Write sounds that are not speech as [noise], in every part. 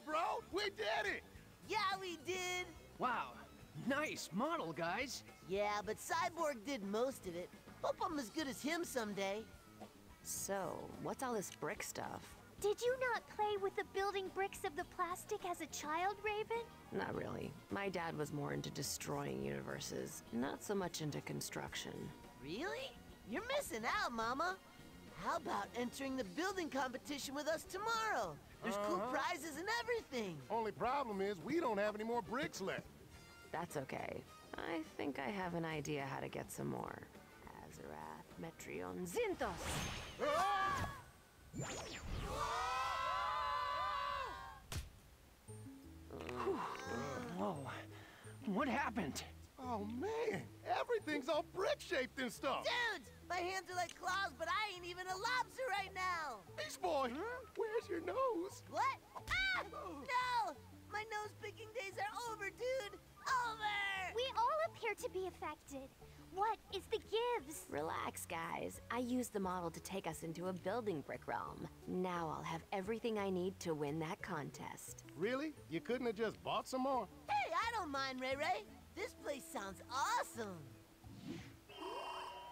did it, bro! We did it! Yeah, we did! Wow, nice model, guys. Yeah, but Cyborg did most of it. Hope I'm as good as him someday. So, what's all this brick stuff? Did you not play with the building bricks of the plastic as a child, Raven? Not really. My dad was more into destroying universes, not so much into construction. Really? You're missing out, Mama. How about entering the building competition with us tomorrow? There's cool Uh-huh. prizes and everything. Only problem is we don't have any more bricks left. That's okay. I think I have an idea how to get some more. Azarath, Metrion, Zinthos! Ah! Whoa, what happened? Oh man, everything's all brick-shaped and stuff. Dudes, my hands are like claws, but I ain't even a lobster right now. Beast Boy, huh? where's your nose? What? Ah! No! My nose picking days are over, dude! Over! We all appear to be affected. What is the gives? Relax, guys. I used the model to take us into a building brick realm. Now I'll have everything I need to win that contest. Really? You couldn't have just bought some more? Hey, I don't mind, Ray Ray. This place sounds awesome.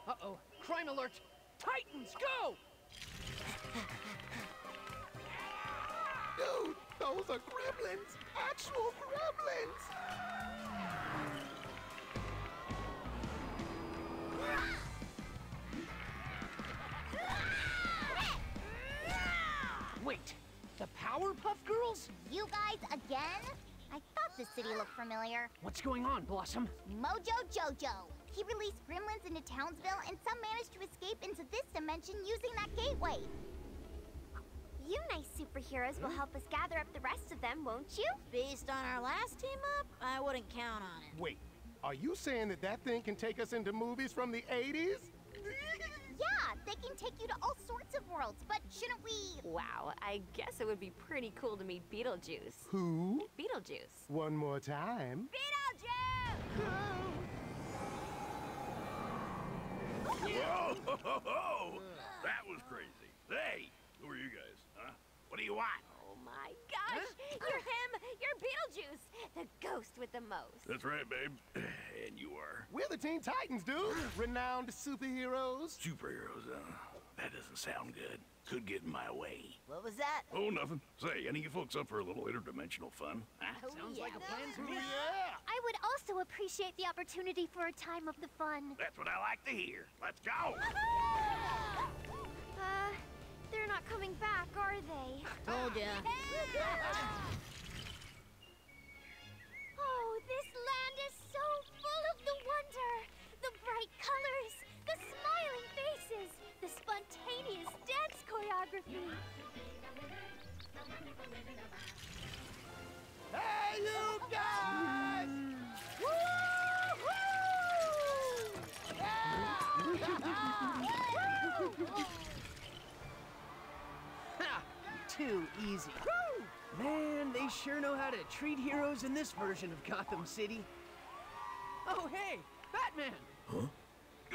Uh-oh, crime alert! Titans, go! [laughs] Dude, those are gremlins! Actual gremlins! Wait, the Powerpuff Girls? You guys again? I thought this city looked familiar. What's going on, Blossom? Mojo Jojo. He released gremlins into Townsville, and some managed to escape into this dimension using that gateway. You nice superheroes will help us gather up the rest of them, won't you? Based on our last team up, I wouldn't count on it. Wait, are you saying that that thing can take us into movies from the 80s? [laughs] Yeah, they can take you to all sorts of worlds, but shouldn't we? Wow, I guess it would be pretty cool to meet Beetlejuice. Who? Beetlejuice. One more time. Whoa! Ho, ho, ho. That was crazy. Hey, who are you guys, huh? What do you want? Oh my gosh! You're him! You're Beetlejuice! The ghost with the most. That's right, babe. [clears throat] And you are We're the Teen Titans, dude. [gasps] Renowned superheroes. superheroes, huh? That doesn't sound good. Could get in my way. What was that? Oh, nothing. Say, any of you folks up for a little interdimensional fun? Huh? Sounds like a plan to me. Yeah. I would also appreciate the opportunity for a time of the fun. That's what I like to hear. Let's go. [laughs] Uh, they're not coming back, are they? Told ya. [laughs] Hey, you guys! Ha! Too easy. Man, they sure know how to treat heroes in this version of Gotham City. Oh, hey, Batman! Huh?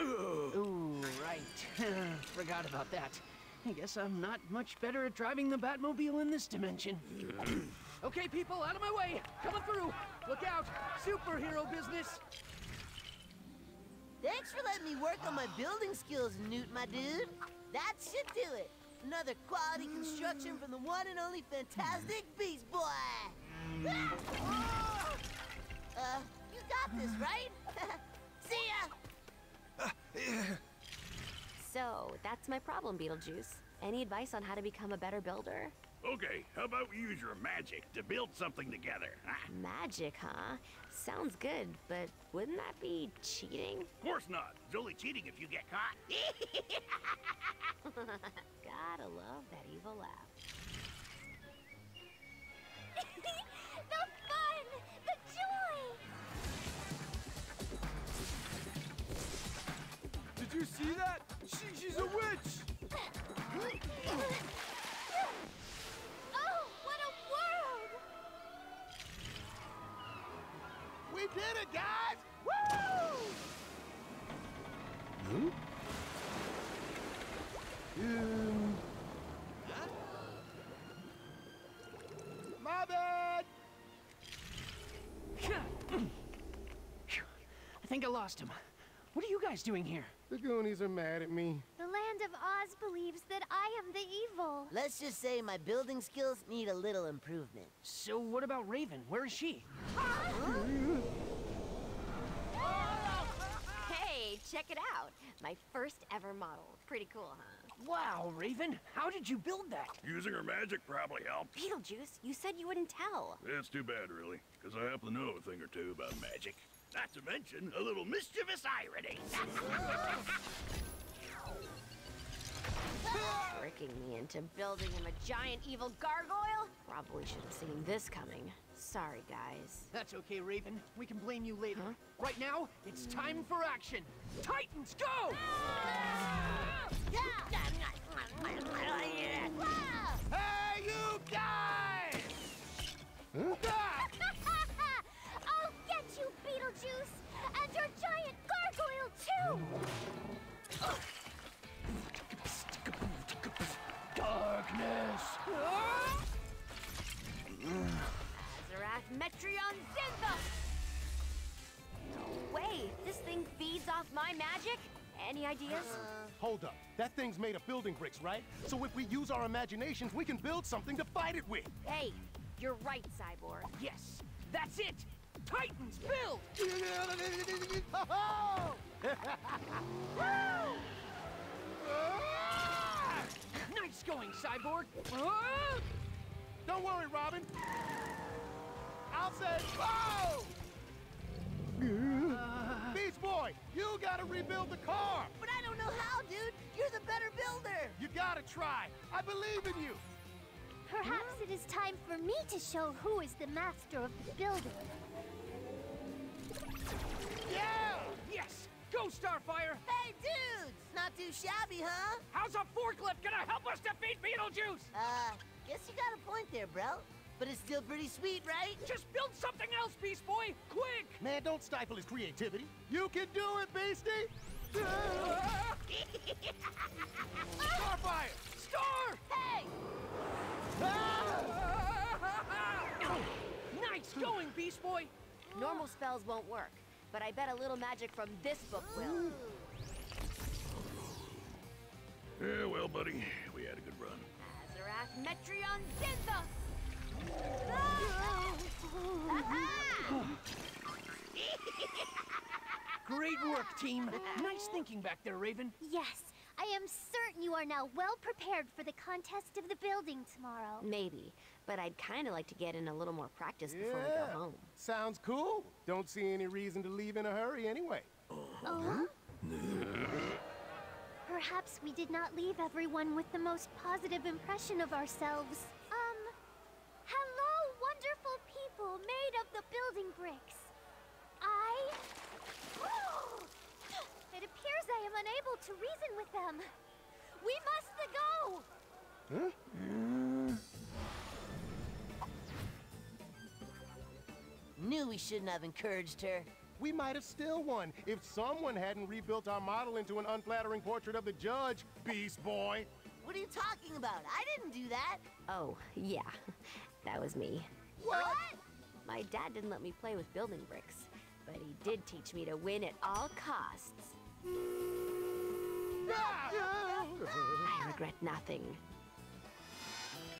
Ooh, right. [laughs] Forgot about that. I guess I'm not much better at driving the Batmobile in this dimension. [clears throat] okay, people, out of my way! Coming through! Look out! Superhero business! Thanks for letting me work on my building skills, Newt, my dude. That should do it. Another quality construction from the one and only fantastic Beast Boy. [laughs] uh, you got this, right? So, that's my problem, Beetlejuice. Any advice on how to become a better builder? Okay, how about we use your magic to build something together? Huh? Magic, huh? Sounds good, but wouldn't that be cheating? Of course not. It's only cheating if you get caught. [laughs] Gotta love that evil laugh. [laughs] the fun! The joy! Did you see that? She, she's a witch! Oh, what a world! We did it, guys! Woo! Um, My Robin! I think I lost him. What are you guys doing here? The Goonies are mad at me. The land of Oz believes that I am the evil. Let's just say my building skills need a little improvement. So what about Raven? Where is she? Hey, check it out. My first ever model. Pretty cool, huh? Wow, Raven, how did you build that? Using her magic probably helped. Beetlejuice, you said you wouldn't tell. That's too bad, really, because I happen to know a thing or two about magic. Not to mention a little mischievous irony. [laughs] Tricking me into building him a giant evil gargoyle? Probably should have seen this coming. Sorry, guys. That's okay, Raven. We can blame you later. Right now, it's time for action. Titans, go! [laughs] Hey, you guys! Ah! I'll get you, Beetlejuice! And your giant gargoyle, too! Darkness! Azarath Metrion Zinthos! No way! This thing feeds off my magic? Any ideas? Uh-huh. Hold up. That thing's made of building bricks, right? So if we use our imaginations, we can build something to fight it with. Hey, you're right, Cyborg. Yes, that's it! Titans, build! [laughs] Nice going, Cyborg! Don't worry, Robin. I'll say, whoa! [laughs] Beast Boy, you gotta rebuild the car. But I don't know how, dude. You're the better builder. You gotta try. I believe in you. Perhaps it is time for me to show who is the master of the building. Yeah! Yes! Go, Starfire! Hey, dudes! Not too shabby, huh? How's a forklift gonna help us defeat Beetlejuice? Uh, guess you got a point there, bro. But it's still pretty sweet, right? Just build something else, Beast Boy! Quick! Man, don't stifle his creativity. You can do it, Beastie! [laughs] Starfire! Star! Hey! Nice going, Beast Boy! Normal spells won't work, but I bet a little magic from this book will. Yeah, well, buddy, we had a good run. Azarath Metrion Zinthos! Great work, team! Nice thinking back there, Raven. Yes, I am certain you are now well prepared for the contest of the building tomorrow. Maybe, but I'd kind of like to get in a little more practice before we go home. Sounds cool. Don't see any reason to leave in a hurry anyway. Oh? Perhaps we did not leave everyone with the most positive impression of ourselves. Um, hello, wonderful people made of the building bricks. I. It appears I am unable to reason with them. We must go! Hmm? Knew we shouldn't have encouraged her. We might have still won if someone hadn't rebuilt our model into an unflattering portrait of the judge, Beast Boy. What are you talking about? I didn't do that. Oh, yeah, that was me. What? My dad didn't let me play with building bricks, but he did teach me to win at all costs. I regret nothing.